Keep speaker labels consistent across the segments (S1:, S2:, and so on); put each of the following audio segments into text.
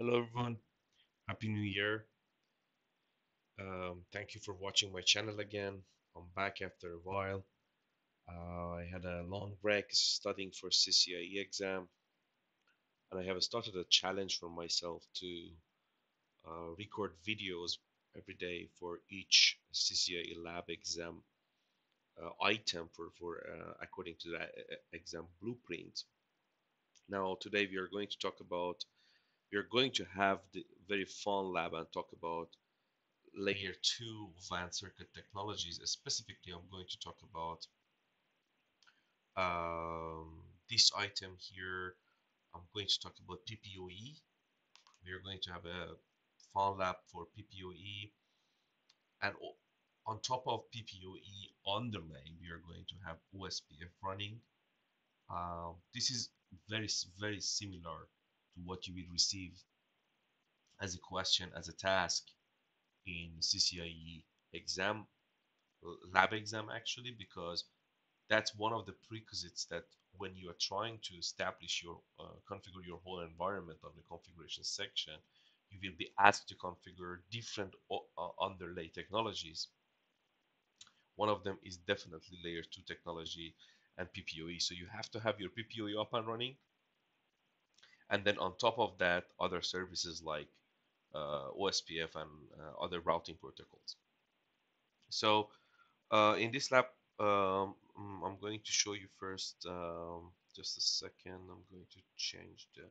S1: Hello everyone, Happy New Year. Um, thank you for watching my channel again. I'm back after a while. Uh, I had a long break studying for CCIE exam and I have started a challenge for myself to uh, record videos every day for each CCIE lab exam uh, item for, for uh, according to the uh, exam blueprint. Now today we are going to talk about we are going to have the very fun lab and talk about layer two WAN circuit technologies. Specifically, I'm going to talk about um, this item here. I'm going to talk about PPPoE. We are going to have a fun lab for PPPoE. And on top of PPPoE underlay, we are going to have OSPF running. Uh, this is very, very similar to what you will receive as a question, as a task in CCIE exam, lab exam actually, because that's one of the prerequisites that when you are trying to establish your, uh, configure your whole environment on the configuration section, you will be asked to configure different uh, underlay technologies. One of them is definitely layer two technology and PPPoE. So you have to have your PPPoE up and running. And then on top of that, other services like uh, OSPF and uh, other routing protocols. So uh, in this lab, um, mm, I'm going to show you first, um, just a second, I'm going to change the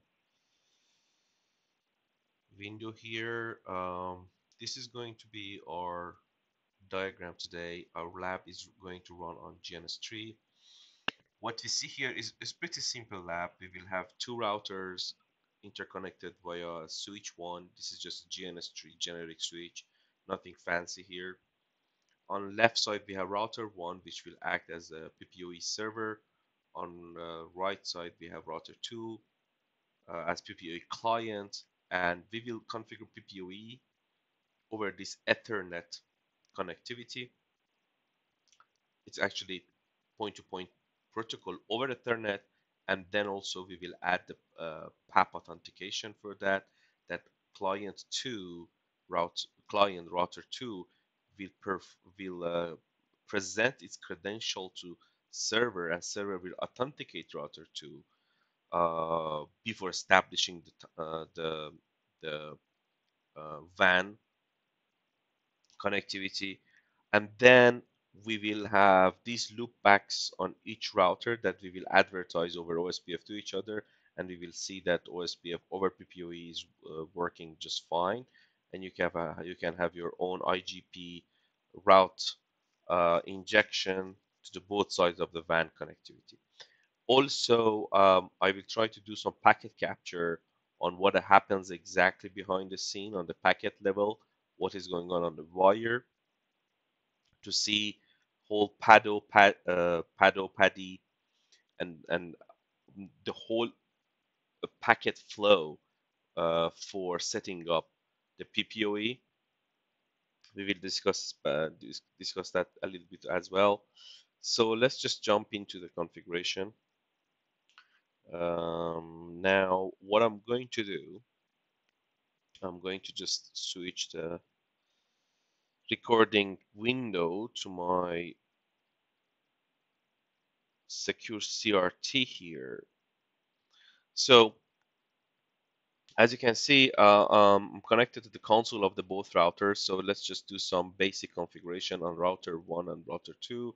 S1: window here. Um, this is going to be our diagram today. Our lab is going to run on GNS3. What we see here is, is pretty simple lab. We will have two routers, interconnected via switch. 1 this is just a GNS3 generic switch nothing fancy here. On left side we have router 1 which will act as a PPPoE server. On uh, right side we have router 2 uh, as PPPoE client. And we will configure PPPoE over this Ethernet connectivity. It's actually point-to-point -point protocol over the Ethernet and then also we will add the uh, PAP authentication for that that client 2 route client router 2 will perf will uh, present its credential to server and server will authenticate router 2 uh, before establishing the uh, the, the uh, WAN connectivity. And then we will have these loopbacks on each router that we will advertise over OSPF to each other and we will see that OSPF over PPPoE is uh, working just fine and you can have a, you can have your own IGP route uh, injection to the both sides of the WAN connectivity. Also, um, I will try to do some packet capture on what happens exactly behind the scene on the packet level, what is going on on the wire to see whole PADO, pad, uh, PADO, PADI, and and the whole uh, packet flow uh, for setting up the PPPoE. We will discuss uh, discuss that a little bit as well. So let's just jump into the configuration. Um, now, what I'm going to do, I'm going to just switch the recording window to my SecureCRT here. So as you can see, uh, um, I'm connected to the console of the both routers. So let's just do some basic configuration on router 1 and router 2.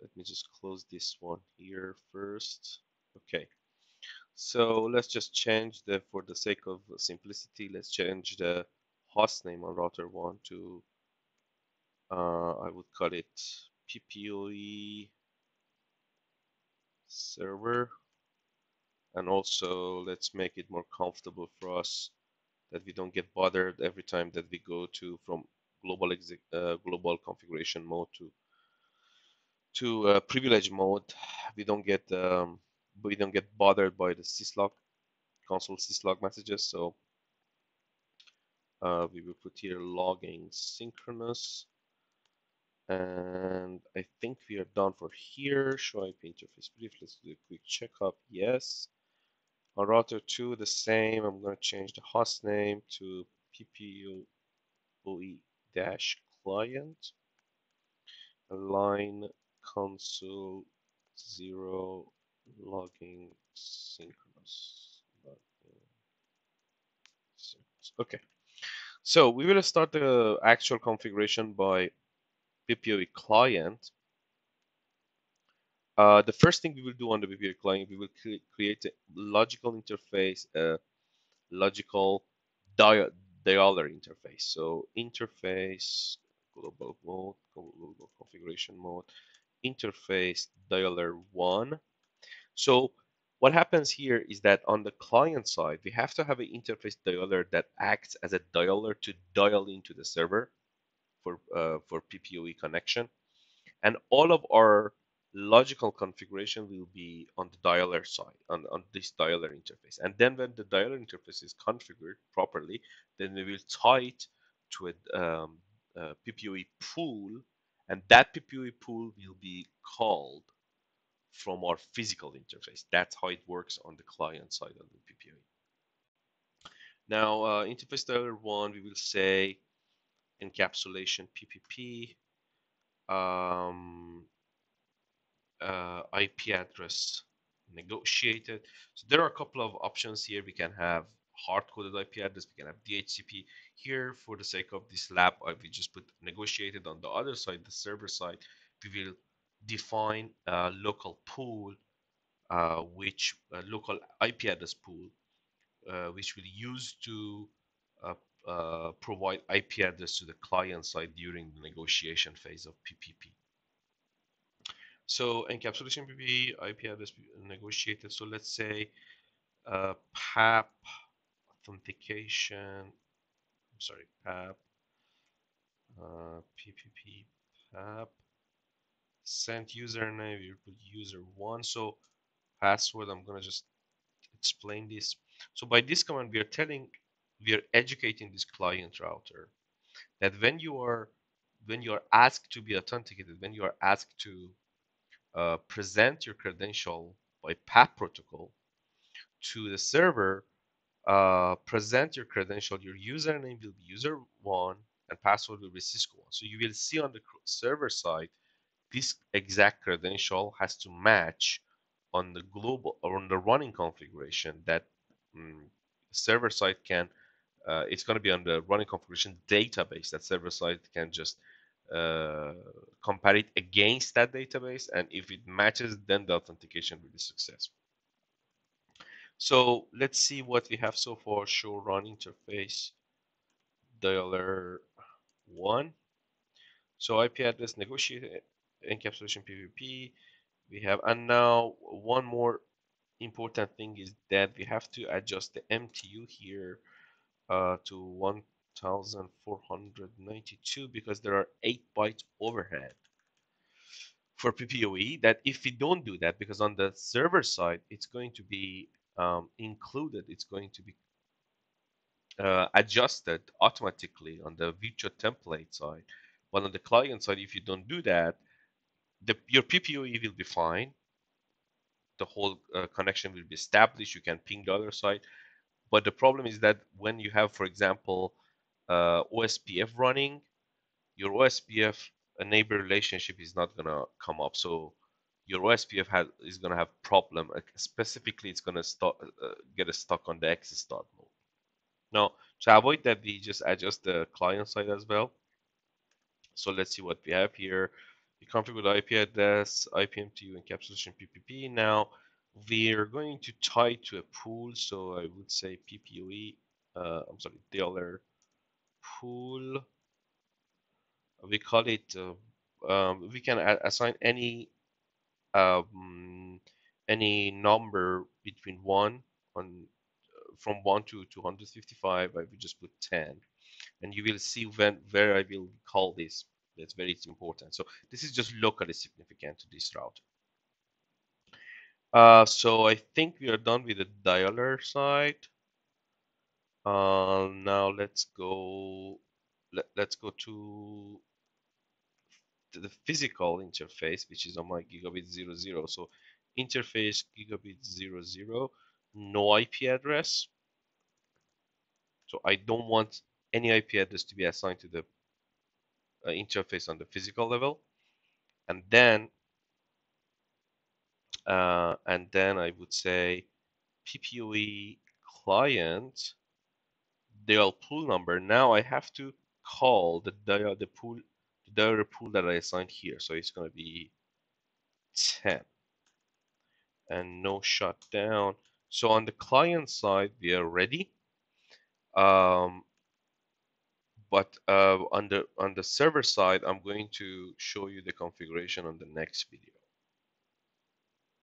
S1: Let me just close this one here first. Okay. So let's just change the, for the sake of simplicity, let's change the host name on router 1 to, uh, I would call it PPPoE server. And also let's make it more comfortable for us that we don't get bothered every time that we go to from global uh, global configuration mode to to uh, privilege mode. We don't get um, we don't get bothered by the syslog console syslog messages. So uh, we will put here logging synchronous and I think we are done for here. Show IP interface brief. Let's do a quick checkup. Yes. On router 2, the same. I'm going to change the host name to PPPoE dash client. Align console 0 logging synchronous. Okay. So we will start the actual configuration by PPPoE client. Uh, the first thing we will do on the PPPoE client, we will cre create a logical interface, a logical dia dialer interface. So interface, global mode, global configuration mode, interface dialer one. So what happens here is that on the client side, we have to have an interface dialer that acts as a dialer to dial into the server for, uh, for PPPoE connection. And all of our logical configuration will be on the dialer side, on, on this dialer interface. And then when the dialer interface is configured properly, then we will tie it to a, um, a PPPoE pool, and that PPPoE pool will be called from our physical interface. That's how it works on the client side of the PPPoE. Now, uh, interface dialer one, we will say encapsulation PPP, um, uh, IP address negotiated. So there are a couple of options here. We can have hard-coded IP address. We can have DHCP. Here, for the sake of this lab, I will just put negotiated on the other side, the server side. We will define a local pool, uh, which local IP address pool, uh, which will use to uh, provide IP address to the client side during the negotiation phase of PPP. So encapsulation be IP address negotiated. So let's say uh, PAP authentication. I'm sorry, PAP uh, PPP PAP sent username. You put user one. So password. I'm gonna just explain this. So by this command, we are telling, we are educating this client router that when you are when you are asked to be authenticated, when you are asked to uh, present your credential by PAP protocol to the server, uh, present your credential, your username will be user one and password will be Cisco one. So you will see on the server side, this exact credential has to match on the global or on the running configuration that um, server side can, uh, it's going to be on the running configuration database that server side can just uh, compare it against that database and if it matches then the authentication will be successful. So let's see what we have so far. Show run interface dialer one. So IP address negotiate encapsulation PPP we have and now one more important thing is that we have to adjust the MTU here uh, to 1492 because there are 8 bytes overhead for PPPoE that if we don't do that because on the server side it's going to be um, included it's going to be uh, adjusted automatically on the virtual template side. But on the client side if you don't do that the, your PPPoE will be fine. The whole uh, connection will be established. You can ping the other side but the problem is that when you have for example uh, OSPF running, your OSPF neighbor relationship is not gonna come up. So your OSPF has, is gonna have problem. Specifically, it's gonna start, uh, get stuck on the ExStart mode. Now, to avoid that, we just adjust the client side as well. So let's see what we have here. We configure the IP address, IPMTU encapsulation PPP. Now we're going to tie to a pool. So I would say PPPoE. Uh, I'm sorry, dialer pool we call it uh, um, we can assign any um, any number between one on from 1 to 255 I will just put 10 and you will see when where I will call this that's very important so this is just locally significant to this route uh, so I think we are done with the dialer side uh, now let's go let, let's go to, the physical interface which is on my gigabit 00 so interface gigabit 00 no IP address. So I don't want any IP address to be assigned to the uh, interface on the physical level. And then, uh, and then I would say PPPoE client dial pool number. Now I have to call the the pool the dial pool that I assigned here. So it's going to be 10 and no shutdown. So on the client side, we are ready. Um, but uh, on the on the server side, I'm going to show you the configuration on the next video.